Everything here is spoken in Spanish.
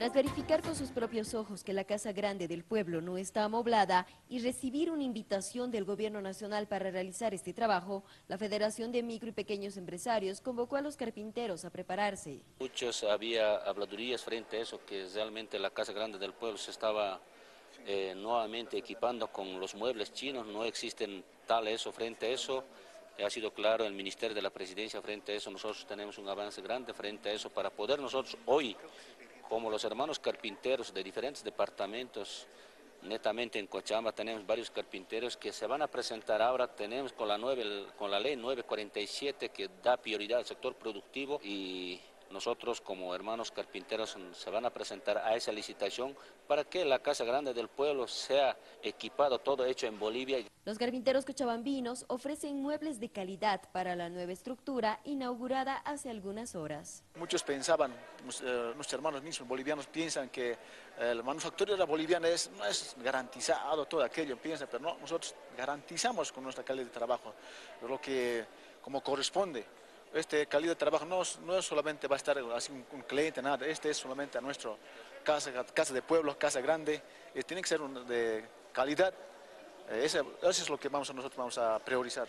Tras verificar con sus propios ojos que la Casa Grande del Pueblo no está amoblada y recibir una invitación del Gobierno Nacional para realizar este trabajo, la Federación de Micro y Pequeños Empresarios convocó a los carpinteros a prepararse. Muchos había habladurías frente a eso, que realmente la Casa Grande del Pueblo se estaba eh, nuevamente equipando con los muebles chinos, no existen tal eso frente a eso. Ha sido claro el Ministerio de la Presidencia frente a eso, nosotros tenemos un avance grande frente a eso para poder nosotros hoy como los hermanos carpinteros de diferentes departamentos, netamente en Cochabamba tenemos varios carpinteros que se van a presentar ahora, tenemos con la, con la ley 947 que da prioridad al sector productivo y nosotros como hermanos carpinteros se van a presentar a esa licitación para que la Casa Grande del Pueblo sea equipado, todo hecho en Bolivia. Los carpinteros cochabambinos ofrecen muebles de calidad para la nueva estructura inaugurada hace algunas horas. Muchos pensaban, eh, nuestros hermanos mismos bolivianos piensan que eh, la manufactura boliviana es, no es garantizado, todo aquello piensan, pero no, nosotros garantizamos con nuestra calidad de trabajo lo que como corresponde este calidad de trabajo no, no solamente va a estar así un, cliente, nada, este es solamente a nuestro casa, casa de pueblo, casa grande, eh, tiene que ser de calidad, eh, eso, es lo que vamos, nosotros vamos a priorizar.